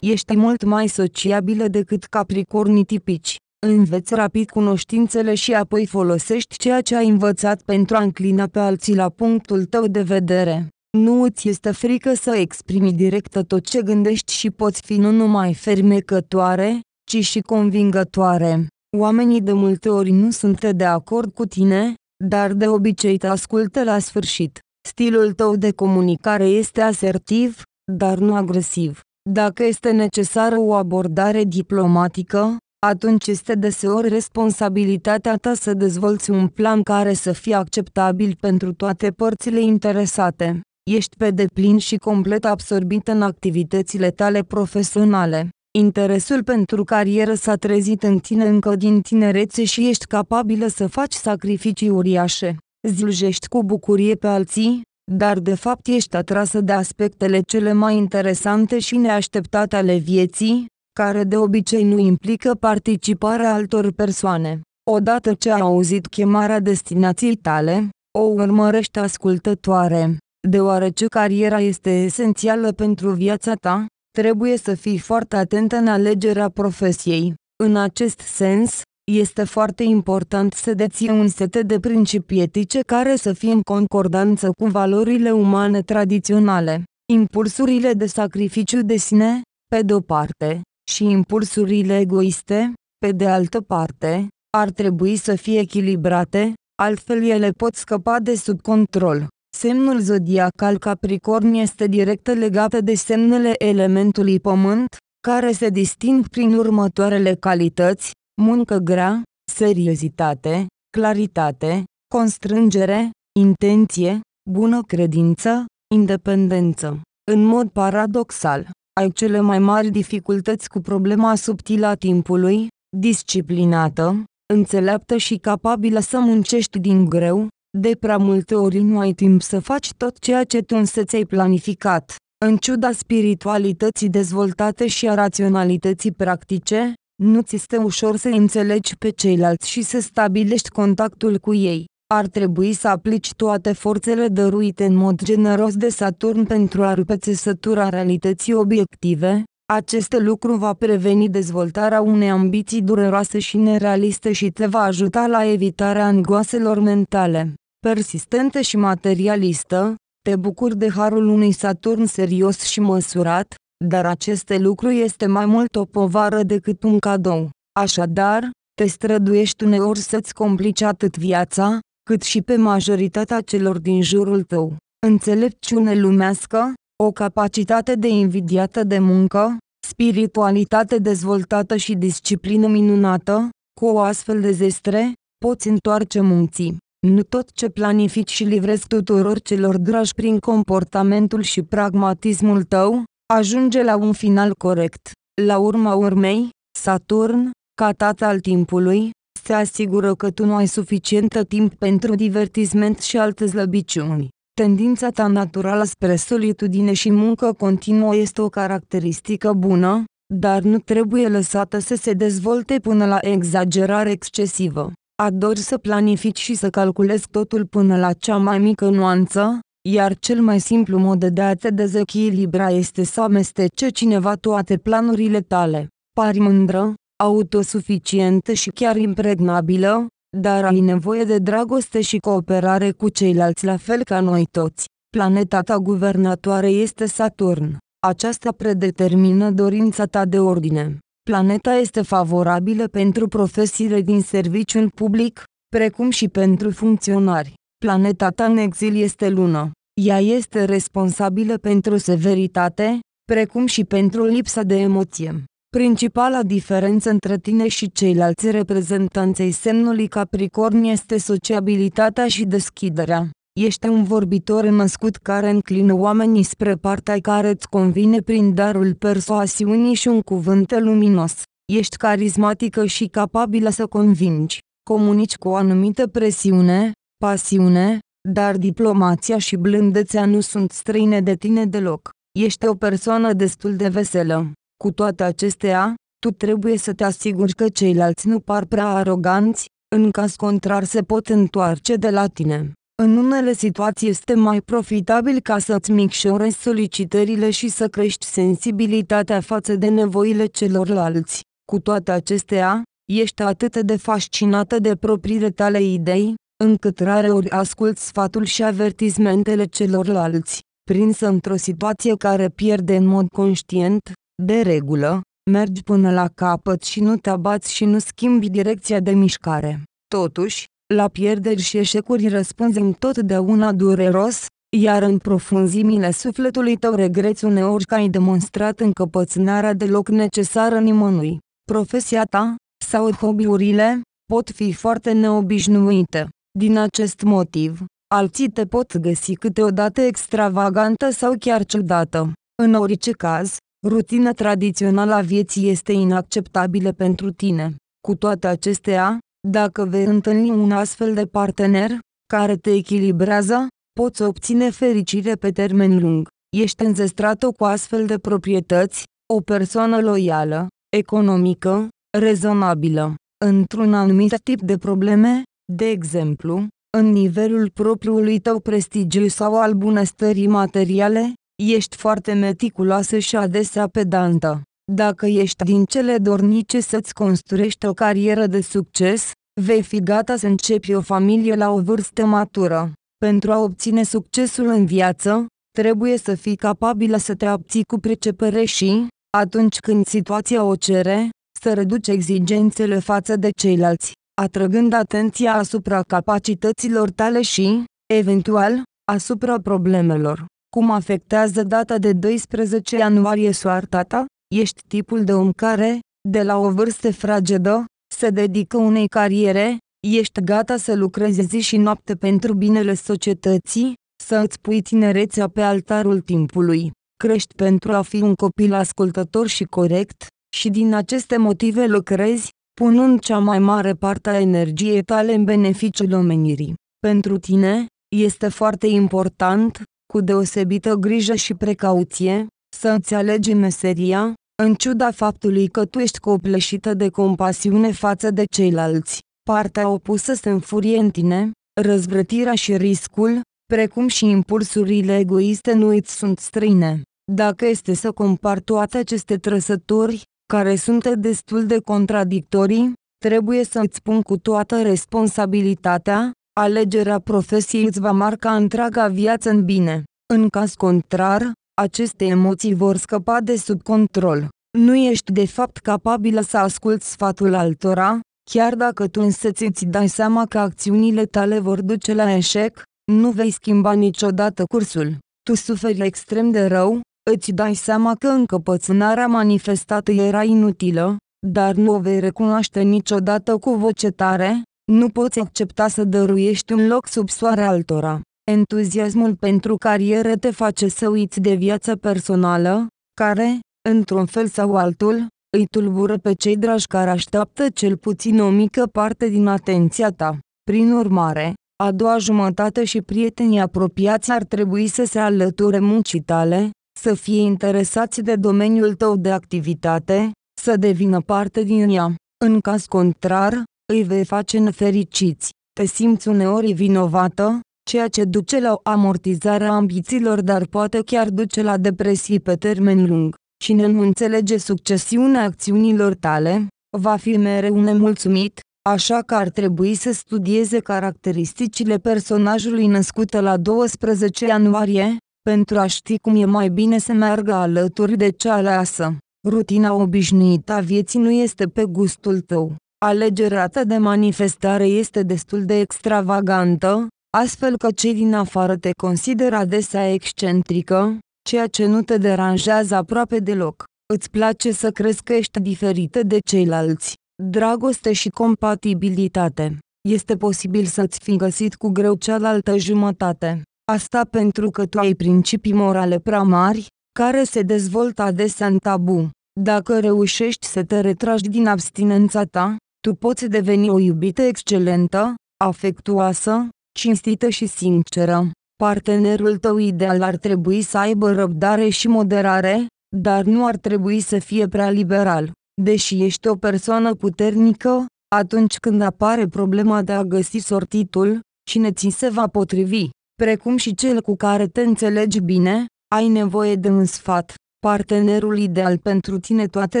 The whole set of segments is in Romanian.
Ești mult mai sociabilă decât capricornii tipici. Înveți rapid cunoștințele și apoi folosești ceea ce ai învățat pentru a înclina pe alții la punctul tău de vedere. Nu îți este frică să exprimi direct tot ce gândești și poți fi nu numai fermecătoare, ci și convingătoare. Oamenii de multe ori nu sunt de acord cu tine, dar de obicei te ascultă la sfârșit. Stilul tău de comunicare este asertiv, dar nu agresiv. Dacă este necesară o abordare diplomatică, atunci este deseori responsabilitatea ta să dezvolți un plan care să fie acceptabil pentru toate părțile interesate. Ești pe deplin și complet absorbit în activitățile tale profesionale. Interesul pentru carieră s-a trezit în tine încă din tinerețe și ești capabilă să faci sacrificii uriașe. Zlujești cu bucurie pe alții, dar de fapt ești atrasă de aspectele cele mai interesante și neașteptate ale vieții, care de obicei nu implică participarea altor persoane. Odată ce ai auzit chemarea destinației tale, o urmărești ascultătoare. Deoarece cariera este esențială pentru viața ta, trebuie să fii foarte atentă în alegerea profesiei. În acest sens, este foarte important să deții un set de principii etice care să fie în concordanță cu valorile umane tradiționale. Impulsurile de sacrificiu de sine, pe de o parte, și impulsurile egoiste, pe de altă parte, ar trebui să fie echilibrate, altfel ele pot scăpa de sub control. Semnul zodiacal Capricorn este direct legat de semnele elementului Pământ, care se disting prin următoarele calități, muncă grea, seriozitate, claritate, constrângere, intenție, bună credință, independență. În mod paradoxal, ai cele mai mari dificultăți cu problema subtilă a timpului, disciplinată, înțeleaptă și capabilă să muncești din greu, de prea multe ori nu ai timp să faci tot ceea ce tu însă ți-ai planificat. În ciuda spiritualității dezvoltate și a raționalității practice, nu ți este ușor să înțelegi pe ceilalți și să stabilești contactul cu ei. Ar trebui să aplici toate forțele dăruite în mod generos de Saturn pentru a rupe țesătura realității obiective. Acest lucru va preveni dezvoltarea unei ambiții dureroase și nerealiste și te va ajuta la evitarea angoaselor mentale. Persistente și materialistă, te bucuri de harul unui Saturn serios și măsurat, dar acest lucru este mai mult o povară decât un cadou. Așadar, te străduiești uneori să-ți complici atât viața, cât și pe majoritatea celor din jurul tău. Înțelepciune lumească, o capacitate de invidiată de muncă, spiritualitate dezvoltată și disciplină minunată, cu o astfel de zestre, poți întoarce munții. Nu tot ce planifici și livrezi tuturor celor dragi prin comportamentul și pragmatismul tău, ajunge la un final corect. La urma urmei, Saturn, ca tată al timpului, se asigură că tu nu ai suficient timp pentru divertisment și alte slăbiciuni. Tendința ta naturală spre solitudine și muncă continuă este o caracteristică bună, dar nu trebuie lăsată să se dezvolte până la exagerare excesivă. Adori să planifici și să calculezi totul până la cea mai mică nuanță, iar cel mai simplu mod de a te dezechilibra este să amestece cineva toate planurile tale. Pari mândră, autosuficientă și chiar impregnabilă, dar ai nevoie de dragoste și cooperare cu ceilalți la fel ca noi toți. Planeta ta guvernatoare este Saturn. Aceasta predetermină dorința ta de ordine. Planeta este favorabilă pentru profesiile din serviciul public, precum și pentru funcționari. Planeta ta în exil este lună. Ea este responsabilă pentru severitate, precum și pentru lipsa de emoție. Principala diferență între tine și ceilalți reprezentanței semnului Capricorn este sociabilitatea și deschiderea. Ești un vorbitor născut care înclină oamenii spre partea care îți convine prin darul persoasiunii și un cuvânt luminos. Ești carismatică și capabilă să convingi. Comunici cu o anumită presiune, pasiune, dar diplomația și blândețea nu sunt străine de tine deloc. Ești o persoană destul de veselă. Cu toate acestea, tu trebuie să te asiguri că ceilalți nu par prea aroganți, în caz contrar se pot întoarce de la tine. În unele situații este mai profitabil ca să-ți micșorezi solicitările și să crești sensibilitatea față de nevoile celorlalți. Cu toate acestea, ești atât de fascinată de propriile tale idei, încât rareori asculți sfatul și avertismentele celorlalți. Prinsă într-o situație care pierde în mod conștient, de regulă, mergi până la capăt și nu te abați și nu schimbi direcția de mișcare. Totuși, la pierderi și eșecuri răspunzi întotdeauna dureros, iar în profunzimile sufletului tău regreți uneori că ai demonstrat încăpățânarea deloc necesară nimănui. Profesia ta, sau hobby-urile, pot fi foarte neobișnuite. Din acest motiv, alții te pot găsi câteodată extravagantă sau chiar ciudată. În orice caz, rutina tradițională a vieții este inacceptabilă pentru tine. Cu toate acestea, dacă vei întâlni un astfel de partener, care te echilibrează, poți obține fericire pe termen lung. Ești înzestrată cu astfel de proprietăți, o persoană loială, economică, rezonabilă. Într-un anumit tip de probleme, de exemplu, în nivelul propriului tău prestigiu sau al bunăstării materiale, ești foarte meticuloasă și adesea pedantă. Dacă ești din cele dornice să-ți construiești o carieră de succes, vei fi gata să începi o familie la o vârstă matură. Pentru a obține succesul în viață, trebuie să fii capabilă să te abții cu pricepere și, atunci când situația o cere, să reduci exigențele față de ceilalți, atrăgând atenția asupra capacităților tale și, eventual, asupra problemelor. Cum afectează data de 12 ianuarie soarta ta? Ești tipul de om care, de la o vârstă fragedă, se dedică unei cariere, ești gata să lucrezi zi și noapte pentru binele societății, să îți pui tinerețea pe altarul timpului, crești pentru a fi un copil ascultător și corect, și din aceste motive lucrezi, punând cea mai mare parte a energiei tale în beneficiul omenirii. Pentru tine, este foarte important, cu deosebită grijă și precauție, să îți alegi meseria, în ciuda faptului că tu ești copleșită de compasiune față de ceilalți. Partea opusă se înfurie în tine, răzvrătirea și riscul, precum și impulsurile egoiste nu îți sunt străine. Dacă este să compar toate aceste trăsături, care sunt destul de contradictorii, trebuie să îți spun cu toată responsabilitatea, alegerea profesiei îți va marca întreaga viață în bine. În caz contrar, aceste emoții vor scăpa de sub control. Nu ești de fapt capabilă să asculți sfatul altora, chiar dacă tu însă ți dai seama că acțiunile tale vor duce la eșec, nu vei schimba niciodată cursul. Tu suferi extrem de rău, îți dai seama că încăpățânarea manifestată era inutilă, dar nu o vei recunoaște niciodată cu voce tare, nu poți accepta să dăruiești un loc sub soare altora. Entuziasmul pentru carieră te face să uiți de viața personală, care, într-un fel sau altul, îi tulbură pe cei dragi care așteaptă cel puțin o mică parte din atenția ta. Prin urmare, a doua jumătate și prietenii apropiați ar trebui să se alăture muncii tale, să fie interesați de domeniul tău de activitate, să devină parte din ea. În caz contrar, îi vei face nefericiți. Te simți uneori vinovată, ceea ce duce la o amortizare a ambițiilor dar poate chiar duce la depresii pe termen lung. Cine nu înțelege succesiunea acțiunilor tale, va fi mereu nemulțumit, așa că ar trebui să studieze caracteristicile personajului născut la 12 ianuarie, pentru a ști cum e mai bine să meargă alături de cea aleasă. Rutina obișnuită a vieții nu este pe gustul tău. Alegerea ta de manifestare este destul de extravagantă, astfel că cei din afară te consideră adesea excentrică, ceea ce nu te deranjează aproape deloc. Îți place să crezi că ești diferită de ceilalți. Dragoste și compatibilitate. Este posibil să-ți fi găsit cu greu cealaltă jumătate. Asta pentru că tu ai principii morale prea mari, care se dezvoltă adesea în tabu. Dacă reușești să te retragi din abstinența ta, tu poți deveni o iubită excelentă, afectuoasă, cinstită și sinceră. Partenerul tău ideal ar trebui să aibă răbdare și moderare, dar nu ar trebui să fie prea liberal. Deși ești o persoană puternică, atunci când apare problema de a găsi sortitul, Cine ți se va potrivi, precum și cel cu care te înțelegi bine, ai nevoie de un sfat. Partenerul ideal pentru tine toate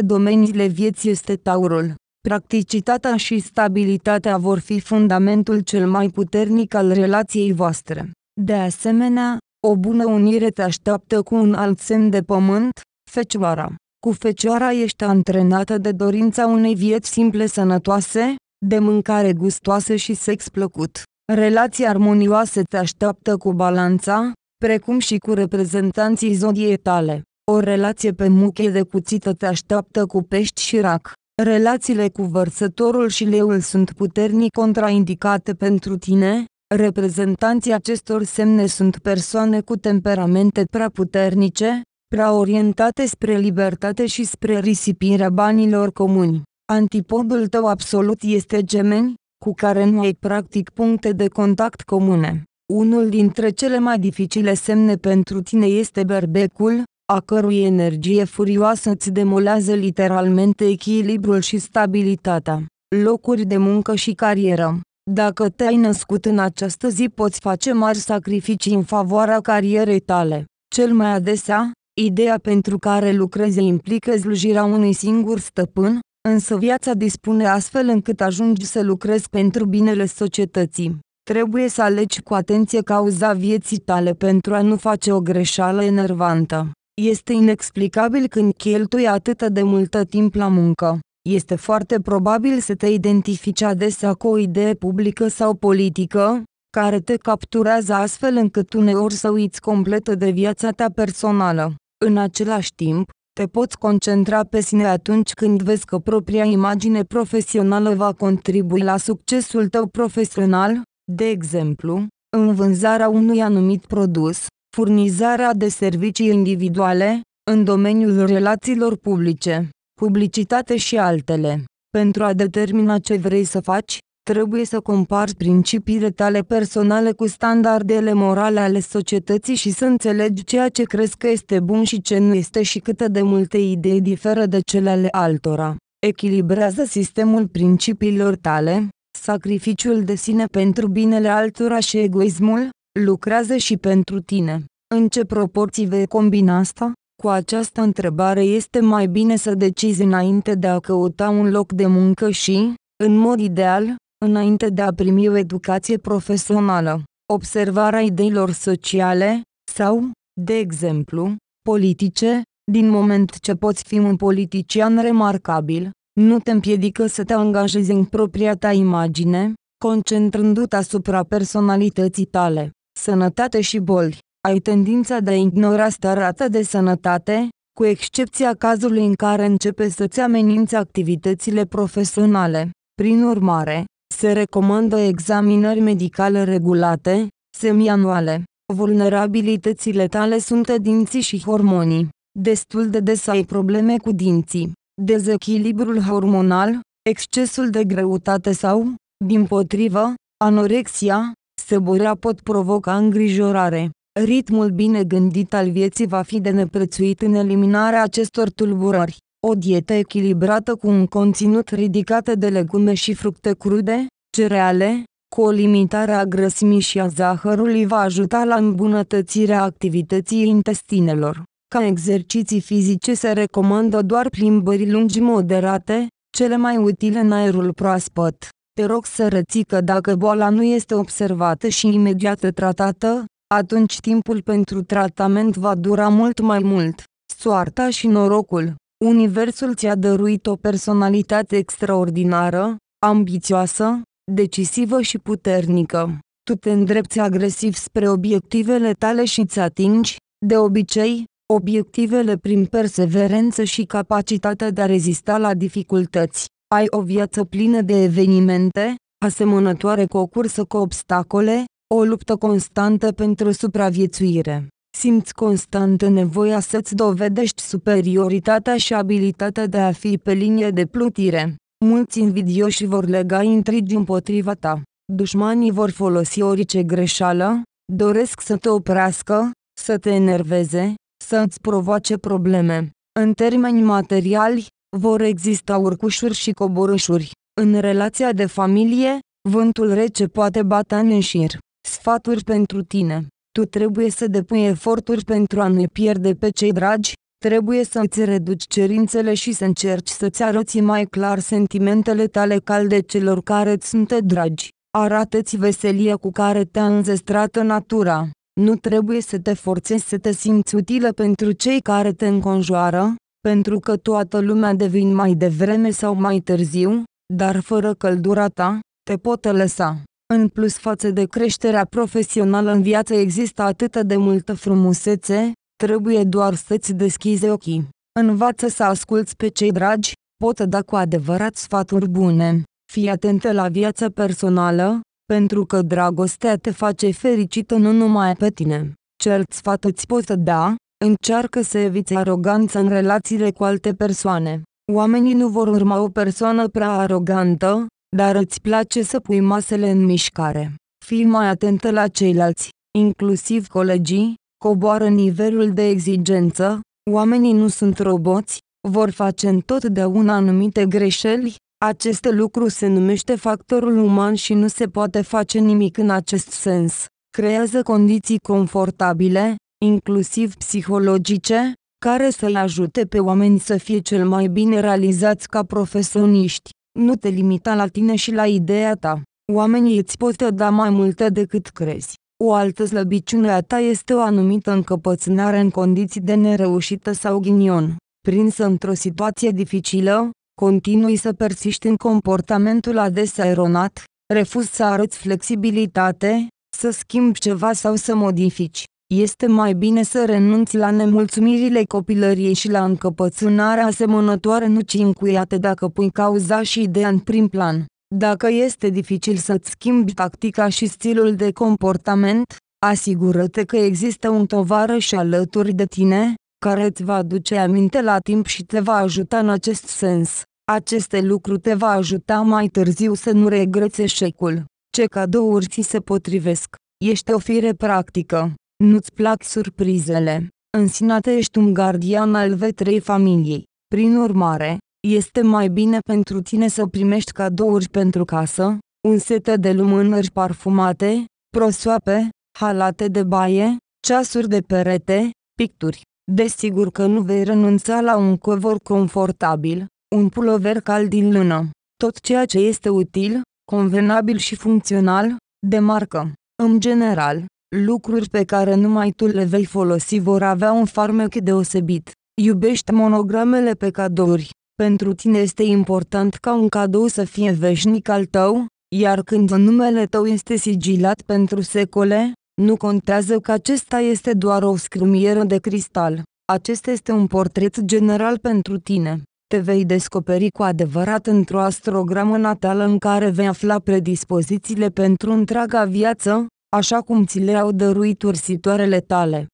domeniile vieții este taurul. Practicitatea și stabilitatea vor fi fundamentul cel mai puternic al relației voastre. De asemenea, o bună unire te așteaptă cu un alt semn de pământ, Fecioara. Cu Fecioara ești antrenată de dorința unei vieți simple sănătoase, de mâncare gustoasă și sex plăcut. Relații armonioase te așteaptă cu balanța, precum și cu reprezentanții zodiei tale. O relație pe muche de cuțită te așteaptă cu pești și rac. Relațiile cu vărsătorul și leul sunt puternic contraindicate pentru tine, reprezentanții acestor semne sunt persoane cu temperamente prea puternice, prea orientate spre libertate și spre risipirea banilor comuni. Antipodul tău absolut este gemeni, cu care nu ai practic puncte de contact comune. Unul dintre cele mai dificile semne pentru tine este berbecul, a cărui energie furioasă îți demolează literalmente echilibrul și stabilitatea, locuri de muncă și carieră. Dacă te-ai născut în această zi poți face mari sacrificii în favoarea carierei tale. Cel mai adesea, ideea pentru care lucrezi implică slujirea unui singur stăpân, însă viața dispune astfel încât ajungi să lucrezi pentru binele societății. Trebuie să alegi cu atenție cauza vieții tale pentru a nu face o greșeală enervantă. Este inexplicabil când cheltui atât de multă timp la muncă. Este foarte probabil să te identifici adesea cu o idee publică sau politică, care te capturează astfel încât uneori să uiți complet de viața ta personală. În același timp, te poți concentra pe sine atunci când vezi că propria imagine profesională va contribui la succesul tău profesional, de exemplu, în vânzarea unui anumit produs, furnizarea de servicii individuale, în domeniul relațiilor publice, publicitate și altele. Pentru a determina ce vrei să faci, trebuie să compari principiile tale personale cu standardele morale ale societății și să înțelegi ceea ce crezi că este bun și ce nu este și câte de multe idei diferă de cele ale altora. Echilibrează sistemul principiilor tale, sacrificiul de sine pentru binele altora și egoismul, lucrează și pentru tine. În ce proporții vei combina asta? Cu această întrebare este mai bine să decizi înainte de a căuta un loc de muncă și, în mod ideal, înainte de a primi o educație profesională. Observarea ideilor sociale, sau, de exemplu, politice, din moment ce poți fi un politician remarcabil, nu te împiedică să te angajezi în propria ta imagine, concentrându-te asupra personalității tale. Sănătate și boli. Ai tendința de a ignora starea ta de sănătate, cu excepția cazului în care începe să-ți ameninți activitățile profesionale. Prin urmare, se recomandă examinări medicale regulate, semianuale. Vulnerabilitățile tale sunt dinții și hormonii. Destul de des ai probleme cu dinții. Dezechilibrul hormonal, excesul de greutate sau, din potrivă, anorexia, săborea pot provoca îngrijorare. Ritmul bine gândit al vieții va fi de neprețuit în eliminarea acestor tulburări. O dietă echilibrată cu un conținut ridicat de legume și fructe crude, cereale, cu o limitare a grăsimii și a zahărului va ajuta la îmbunătățirea activității intestinelor. Ca exerciții fizice se recomandă doar plimbări lungi moderate, cele mai utile în aerul proaspăt. Te rog să reții că dacă boala nu este observată și imediat tratată, atunci timpul pentru tratament va dura mult mai mult. Soarta și norocul. Universul ți-a dăruit o personalitate extraordinară, ambițioasă, decisivă și puternică. Tu te îndrepți agresiv spre obiectivele tale și îți atingi, de obicei, obiectivele prin perseverență și capacitatea de a rezista la dificultăți. Ai o viață plină de evenimente, asemănătoare cu o cursă cu obstacole, o luptă constantă pentru supraviețuire. Simți constant nevoia să-ți dovedești superioritatea și abilitatea de a fi pe linie de plutire. Mulți invidioși vor lega intrigi împotriva ta. Dușmanii vor folosi orice greșeală, doresc să te oprească, să te enerveze, să îți provoace probleme. În termeni materiali, vor exista urcușuri și coborâșuri. În relația de familie, Vântul rece poate bate în șir. Sfaturi pentru tine. Tu trebuie să depui eforturi pentru a nu pierde pe cei dragi, trebuie să îți reduci cerințele și să încerci să-ți arăți mai clar sentimentele tale calde celor care îți sunt dragi. Arată-ți veselia cu care te-a înzestrată natura. Nu trebuie să te forțezi să te simți utilă pentru cei care te înconjoară, pentru că toată lumea devine mai devreme sau mai târziu, dar fără căldura ta, te pot lăsa. În plus față de creșterea profesională în viață există atât de multă frumusețe, trebuie doar să-ți deschizi ochii. Învață să asculți pe cei dragi, pot da cu adevărat sfaturi bune. Fii atentă la viața personală, pentru că dragostea te face fericită nu numai pe tine. Ce sfat îți pot da, încearcă să eviți aroganța în relațiile cu alte persoane. Oamenii nu vor urma o persoană prea arogantă, dar îți place să pui masele în mișcare. Fii mai atentă la ceilalți, inclusiv colegii, coboară nivelul de exigență, oamenii nu sunt roboți, vor face întotdeauna anumite greșeli, acest lucru se numește factorul uman și nu se poate face nimic în acest sens. Creează condiții confortabile, inclusiv psihologice, care să-i ajute pe oameni să fie cel mai bine realizați ca profesioniști. Nu te limita la tine și la ideea ta. Oamenii îți pot da mai multe decât crezi. O altă slăbiciune a ta este o anumită încăpățânare în condiții de nereușită sau ghinion. Prinsă într-o situație dificilă, continui să persiști în comportamentul adesea eronat, refuzi să arăți flexibilitate, să schimbi ceva sau să modifici. Este mai bine să renunți la nemulțumirile copilăriei și la încăpățânarea asemănătoare nu cincuiate dacă pui cauza și ideea în prim plan. Dacă este dificil să-ți schimbi tactica și stilul de comportament, asigură-te că există un tovarăș alături de tine, care îți va aduce aminte la timp și te va ajuta în acest sens. Aceste lucruri te va ajuta mai târziu să nu regreți eșecul. Ce cadouri ți se potrivesc? Ești o fire practică. Nu-ți plac surprizele. În sinate ești un gardian al vetrei familiei. Prin urmare, este mai bine pentru tine să primești cadouri pentru casă, un set de lumânări parfumate, prosoape, halate de baie, ceasuri de perete, picturi. Desigur că nu vei renunța la un covor confortabil, un pulover cald din lână. Tot ceea ce este util, convenabil și funcțional, de marcă. În general, lucruri pe care numai tu le vei folosi vor avea un farmec deosebit. Iubește monogramele pe cadouri. Pentru tine este important ca un cadou să fie veșnic al tău, iar când numele tău este sigilat pentru secole, nu contează că acesta este doar o scrumieră de cristal. Acesta este un portret general pentru tine. Te vei descoperi cu adevărat într-o astrogramă natală în care vei afla predispozițiile pentru întreaga viață, așa cum ți le-au dăruit ursitoarele tale.